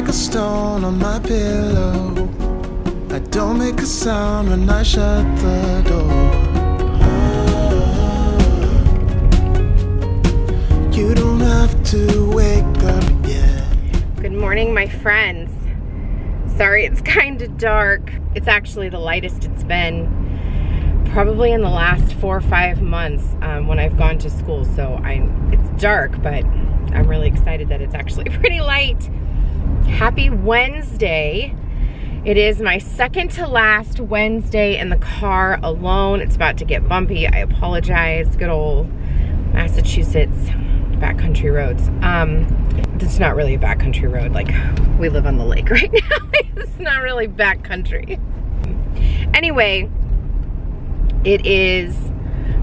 like a stone on my pillow. I don't make a sound when I shut the door. You don't have to wake up yet. Good morning, my friends. Sorry, it's kind of dark. It's actually the lightest it's been probably in the last four or five months um, when I've gone to school. So I'm, it's dark, but I'm really excited that it's actually pretty light. Happy Wednesday. It is my second to last Wednesday in the car alone. It's about to get bumpy. I apologize. Good old Massachusetts backcountry roads. Um, it's not really a backcountry road. Like we live on the lake right now. it's not really backcountry. Anyway, it is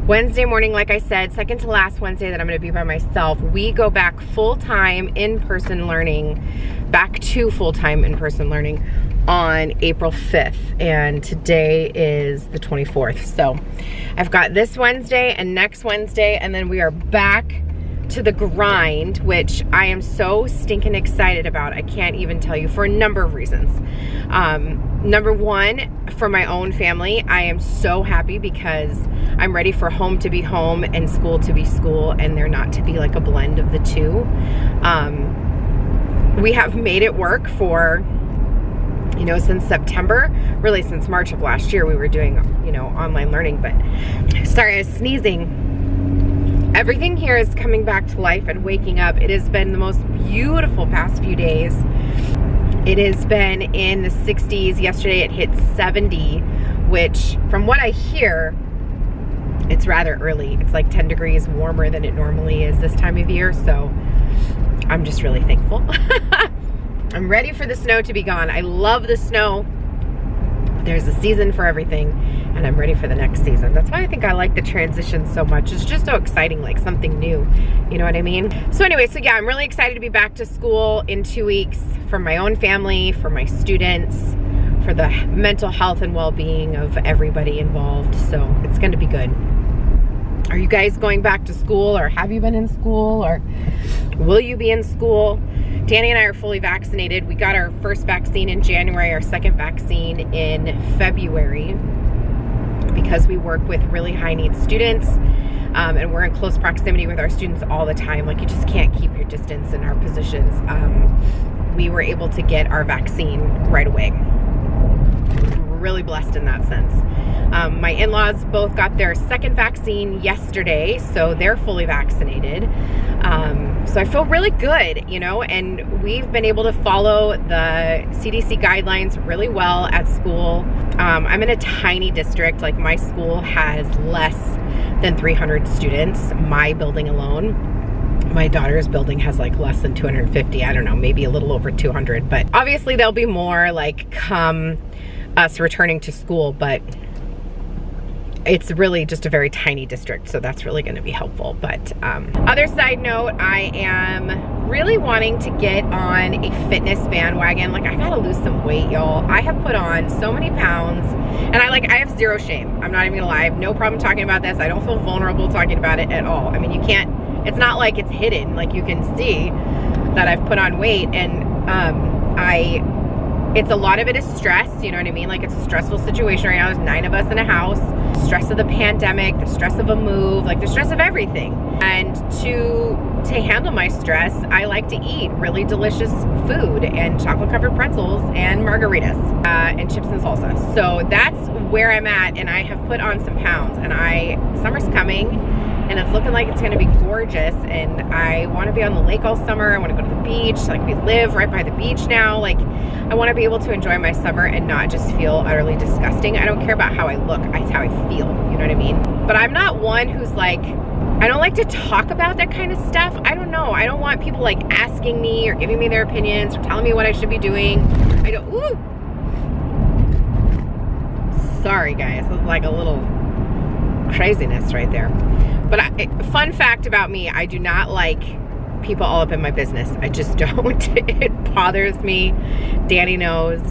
Wednesday morning, like I said, second to last Wednesday that I'm gonna be by myself. We go back full-time in-person learning, back to full-time in-person learning on April 5th. And today is the 24th. So I've got this Wednesday and next Wednesday, and then we are back to the grind, which I am so stinking excited about. I can't even tell you for a number of reasons. Um, number one, for my own family, I am so happy because I'm ready for home to be home and school to be school and there not to be like a blend of the two. Um, we have made it work for you know, since September, really since March of last year, we were doing, you know, online learning, but sorry, I was sneezing everything here is coming back to life and waking up. It has been the most beautiful past few days. It has been in the 60s. Yesterday it hit 70, which from what I hear, it's rather early. It's like 10 degrees warmer than it normally is this time of year. So I'm just really thankful. I'm ready for the snow to be gone. I love the snow. There's a season for everything and I'm ready for the next season. That's why I think I like the transition so much. It's just so exciting, like something new. You know what I mean? So anyway, so yeah, I'm really excited to be back to school in two weeks for my own family, for my students, for the mental health and well-being of everybody involved. So it's gonna be good. Are you guys going back to school or have you been in school or will you be in school? Danny and I are fully vaccinated. We got our first vaccine in January, our second vaccine in February because we work with really high needs students um, and we're in close proximity with our students all the time. Like you just can't keep your distance in our positions. Um, we were able to get our vaccine right away. Really blessed in that sense. Um, my in-laws both got their second vaccine yesterday, so they're fully vaccinated. Um, so I feel really good, you know, and we've been able to follow the CDC guidelines really well at school. Um, I'm in a tiny district, like my school has less than 300 students, my building alone my daughter's building has like less than 250 i don't know maybe a little over 200 but obviously there'll be more like come us returning to school but it's really just a very tiny district, so that's really gonna be helpful. But um, other side note, I am really wanting to get on a fitness bandwagon. Like I gotta lose some weight, y'all. I have put on so many pounds and I like, I have zero shame. I'm not even gonna lie. I have no problem talking about this. I don't feel vulnerable talking about it at all. I mean, you can't, it's not like it's hidden. Like you can see that I've put on weight and um, I it's a lot of it is stress, you know what I mean? Like it's a stressful situation right now. There's nine of us in a house, stress of the pandemic, the stress of a move, like the stress of everything. And to to handle my stress, I like to eat really delicious food and chocolate covered pretzels and margaritas uh, and chips and salsa. So that's where I'm at and I have put on some pounds and I, summer's coming and it's looking like it's gonna be gorgeous and I wanna be on the lake all summer. I wanna go to the beach. Like we live right by the beach now. Like I wanna be able to enjoy my summer and not just feel utterly disgusting. I don't care about how I look, it's how I feel, you know what I mean? But I'm not one who's like, I don't like to talk about that kind of stuff. I don't know. I don't want people like asking me or giving me their opinions or telling me what I should be doing. I don't, ooh. Sorry guys, it's like a little craziness right there. But I, fun fact about me, I do not like people all up in my business. I just don't. it bothers me. Danny knows.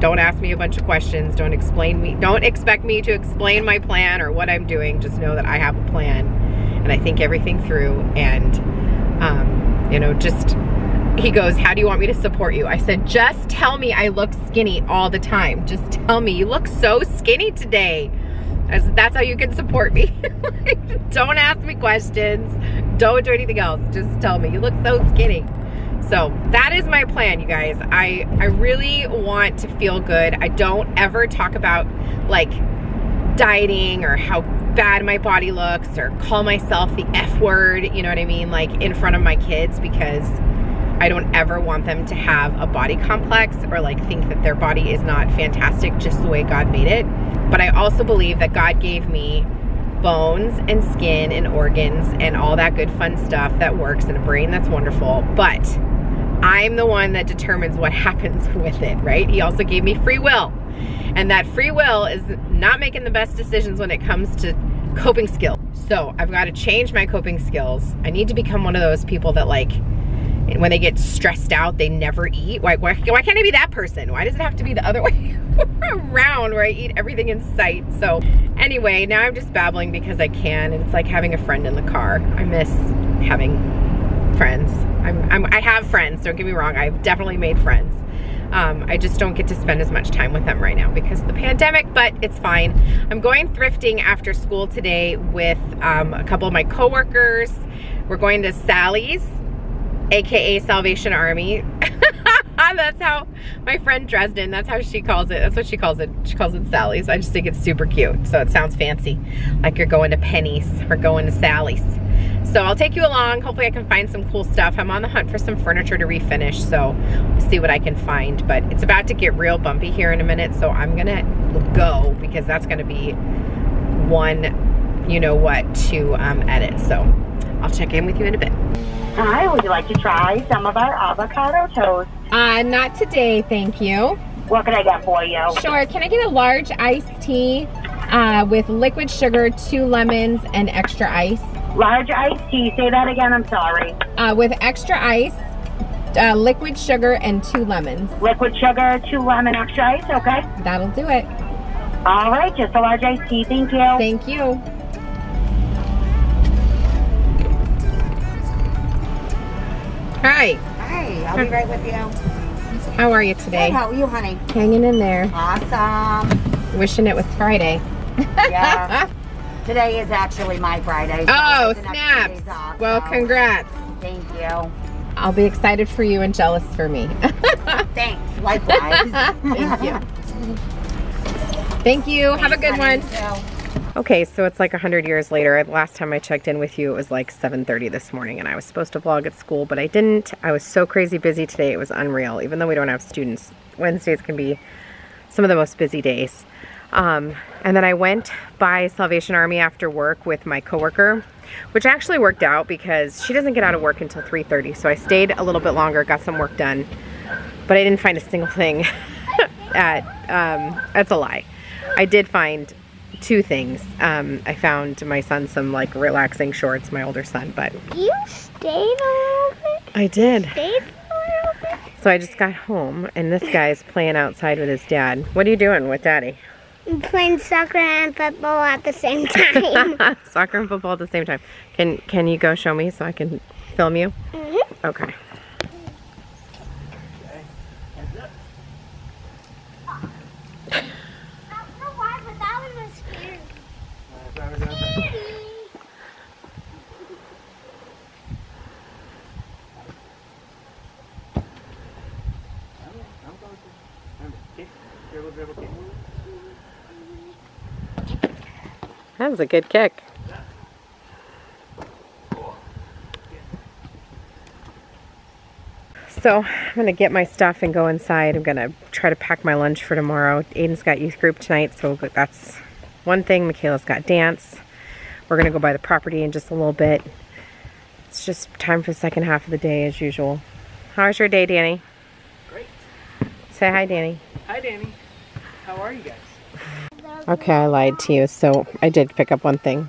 Don't ask me a bunch of questions. Don't explain me. Don't expect me to explain my plan or what I'm doing. Just know that I have a plan and I think everything through and um, You know, just, he goes, how do you want me to support you? I said, just tell me I look skinny all the time. Just tell me, you look so skinny today. As that's how you can support me. don't ask me questions. Don't do anything else. Just tell me, you look so skinny. So that is my plan, you guys. I, I really want to feel good. I don't ever talk about like dieting or how bad my body looks or call myself the F word, you know what I mean? Like in front of my kids because I don't ever want them to have a body complex or like think that their body is not fantastic just the way God made it. But I also believe that God gave me bones and skin and organs and all that good fun stuff that works and a brain that's wonderful. But I'm the one that determines what happens with it, right? He also gave me free will. And that free will is not making the best decisions when it comes to coping skills. So I've got to change my coping skills. I need to become one of those people that like, when they get stressed out, they never eat. Why, why, why can't I be that person? Why does it have to be the other way around where I eat everything in sight? So anyway, now I'm just babbling because I can and it's like having a friend in the car. I miss having friends. I'm, I'm, I have friends, don't get me wrong. I've definitely made friends. Um, I just don't get to spend as much time with them right now because of the pandemic, but it's fine. I'm going thrifting after school today with um, a couple of my coworkers. We're going to Sally's, AKA Salvation Army. that's how my friend Dresden, that's how she calls it. That's what she calls it. She calls it Sally's. I just think it's super cute. So it sounds fancy. Like you're going to Penney's or going to Sally's. So I'll take you along. Hopefully I can find some cool stuff. I'm on the hunt for some furniture to refinish, so we'll see what I can find. But it's about to get real bumpy here in a minute, so I'm gonna go because that's gonna be one, you know what, to um, edit. So I'll check in with you in a bit. Hi, would you like to try some of our avocado toast? Uh, not today, thank you. What can I get for you? Sure, can I get a large iced tea uh, with liquid sugar, two lemons, and extra ice? Large iced tea. Say that again. I'm sorry. Uh, with extra ice, uh, liquid sugar, and two lemons. Liquid sugar, two lemon, extra ice. Okay. That'll do it. All right. Just a large iced tea. Thank you. Thank you. Hi. Hi, I'll be right with you. How are you today? Good, how are you, honey? Hanging in there. Awesome. Wishing it was Friday. Yeah. Today is actually my Friday. so oh, it's an extra snaps. off, Well, so congrats. Thank you. I'll be excited for you and jealous for me. Thanks. Likewise. Thank you. Thank you. Have a good one. Okay, so it's like 100 years later. Last time I checked in with you, it was like 7.30 this morning, and I was supposed to vlog at school, but I didn't. I was so crazy busy today, it was unreal. Even though we don't have students, Wednesdays can be some of the most busy days. Um, and then I went by Salvation Army after work with my coworker, which actually worked out because she doesn't get out of work until 3.30, so I stayed a little bit longer, got some work done, but I didn't find a single thing at, um, that's a lie. I did find two things. Um, I found my son some like relaxing shorts, my older son, but You stayed a little bit? I did. Stayed a little bit? So I just got home and this guy's playing outside with his dad. What are you doing with daddy? I'm playing soccer and football at the same time. Soccer and football at the same time. Can can you go show me so I can film you? Mhm. Okay. I don't know why, but that one was scary. Scary. That was a good kick. So I'm gonna get my stuff and go inside. I'm gonna try to pack my lunch for tomorrow. Aiden's got youth group tonight, so that's one thing. Michaela's got dance. We're gonna go by the property in just a little bit. It's just time for the second half of the day as usual. How was your day, Danny? Great. Say hi, Danny. Hi, Danny. How are you guys? Okay, I lied to you, so I did pick up one thing.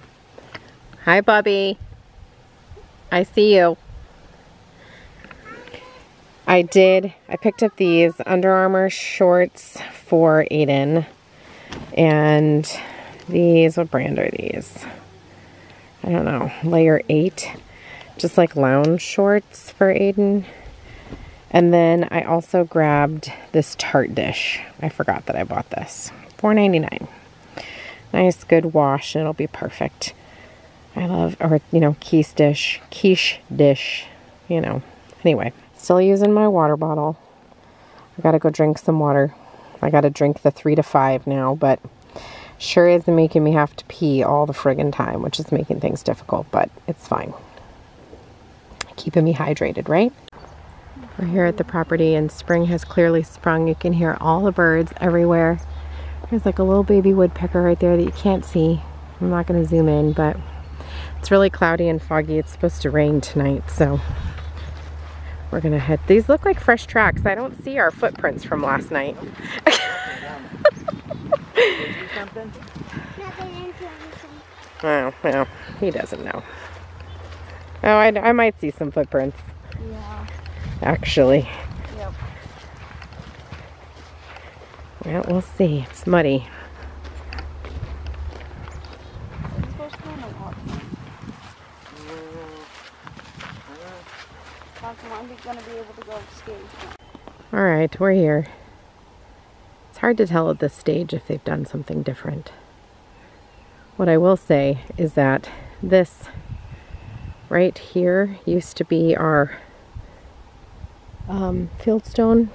Hi, Bubby. I see you. I did. I picked up these Under Armour shorts for Aiden. And these, what brand are these? I don't know, layer 8. just like lounge shorts for Aiden. And then I also grabbed this tart dish. I forgot that I bought this. $4.99. Nice, good wash. And it'll be perfect. I love, or, you know, quiche dish, quiche dish, you know. Anyway, still using my water bottle. I gotta go drink some water. I gotta drink the three to five now, but sure is making me have to pee all the friggin' time, which is making things difficult, but it's fine. Keeping me hydrated, right? We're here at the property and spring has clearly sprung. You can hear all the birds everywhere. There's like a little baby woodpecker right there that you can't see. I'm not gonna zoom in, but it's really cloudy and foggy. It's supposed to rain tonight, so we're gonna head. These look like fresh tracks. I don't see our footprints from last night. Oh, well, he doesn't know. Oh, I, I might see some footprints, Yeah. actually. Well, we'll see. It's muddy. All right, we're here. It's hard to tell at this stage if they've done something different. What I will say is that this right here used to be our um, fieldstone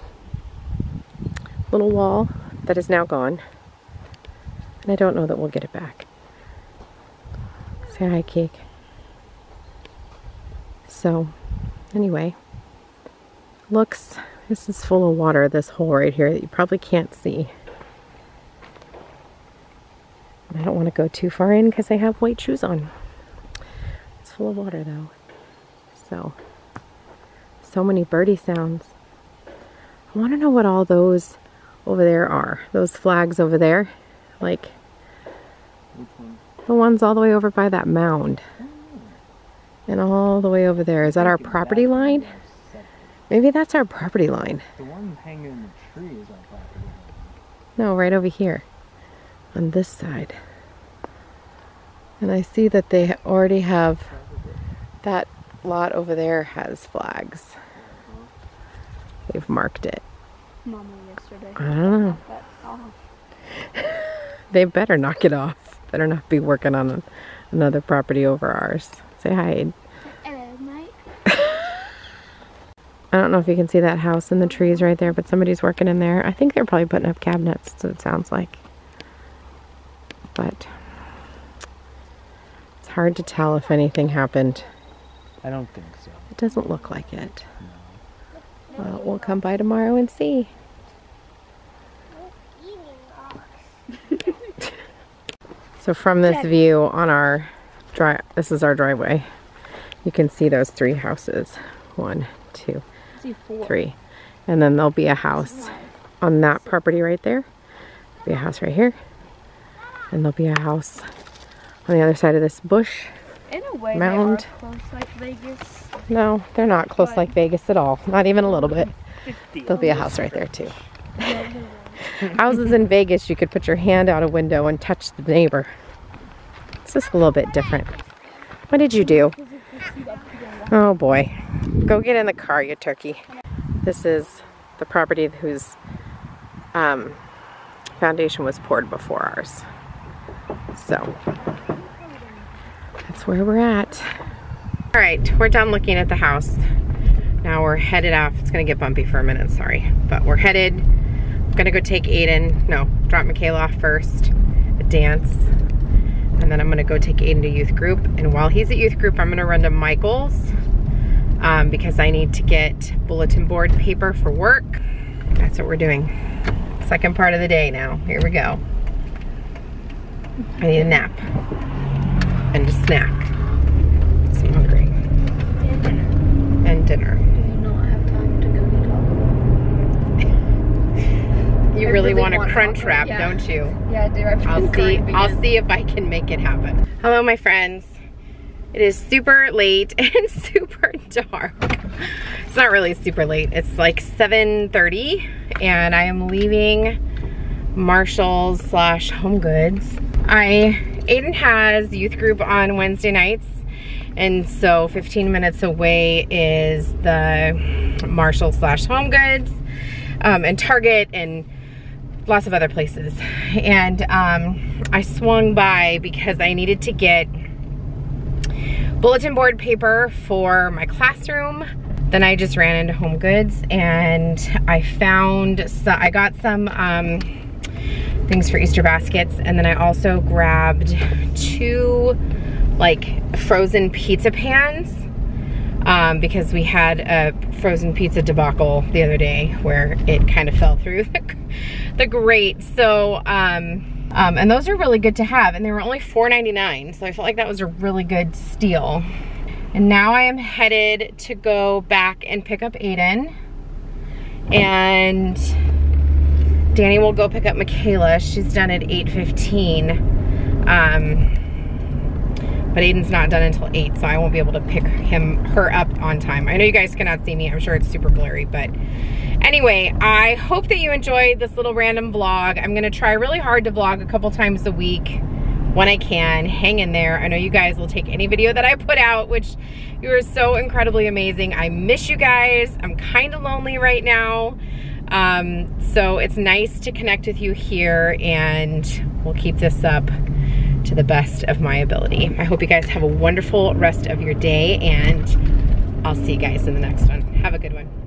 little wall that is now gone. And I don't know that we'll get it back. Say hi, Cake. So, anyway, looks this is full of water this hole right here that you probably can't see I don't want to go too far in because I have white shoes on it's full of water though so so many birdie sounds I want to know what all those over there are those flags over there like the ones all the way over by that mound and all the way over there is that our property line Maybe that's our property line. The one hanging in the tree is our property. No, right over here on this side. And I see that they already have that lot over there has flags. Uh-huh. They've marked it. Mama yesterday. I don't know. They better knock it off. Better not be working on another property over ours. Say hi. Hello, Mike. I don't know if you can see that house in the trees right there, but somebody's working in there. I think they're probably putting up cabinets, so it sounds like. But it's hard to tell if anything happened. I don't think so. It doesn't look like it. Well, we'll come by tomorrow and see. So from this view on our drive, this is our driveway. You can see those three houses. One, two, three. And then there'll be a house on that property right there. Be a house right here. And there'll be a house on the other side of this bush. In a way, Mound. they close like Vegas. No, they're not close like Vegas at all. Not even a little bit. There'll be a house right there too. Houses in Vegas, you could put your hand out a window and touch the neighbor. It's just a little bit different. What did you do? Oh boy. Go get in the car, you turkey. This is the property whose um, foundation was poured before ours. So that's where we're at. All right, we're done looking at the house. Now we're headed off. It's gonna get bumpy for a minute, sorry. But we're headed, gonna go take Aiden, no, drop Michaela off first, a dance. And then I'm gonna go take Aiden to youth group. And while he's at youth group, I'm gonna run to Michael's um, because I need to get bulletin board paper for work. That's what we're doing. Second part of the day now. Here we go. I need a nap and a snack. So I'm hungry. And dinner. Do you not have time to go eat You I really, really want a want crunch wrap, yeah. don't you? Yeah, I do. I've I'll see. I'll see if I can make it happen. Hello, my friends. It is super late and super dark. It's not really super late. It's like 7:30, and I am leaving Marshalls slash Home Goods. I Aiden has youth group on Wednesday nights, And so 15 minutes away is the Marshall slash Home Goods um, and Target and lots of other places. And um, I swung by because I needed to get bulletin board paper for my classroom. Then I just ran into Home Goods and I found, so I got some um, things for Easter baskets and then I also grabbed two like frozen pizza pans um, because we had a frozen pizza debacle the other day where it kind of fell through the, the grate. So, um, um, and those are really good to have and they were only $4.99. So I felt like that was a really good steal. And now I am headed to go back and pick up Aiden. And Danny will go pick up Michaela. She's done at 8.15. Um, but Aiden's not done until 8, so I won't be able to pick him, her up on time. I know you guys cannot see me. I'm sure it's super blurry, but anyway, I hope that you enjoyed this little random vlog. I'm gonna try really hard to vlog a couple times a week when I can. Hang in there. I know you guys will take any video that I put out, which you are so incredibly amazing. I miss you guys. I'm kind of lonely right now. Um, so it's nice to connect with you here and we'll keep this up to the best of my ability. I hope you guys have a wonderful rest of your day and I'll see you guys in the next one. Have a good one.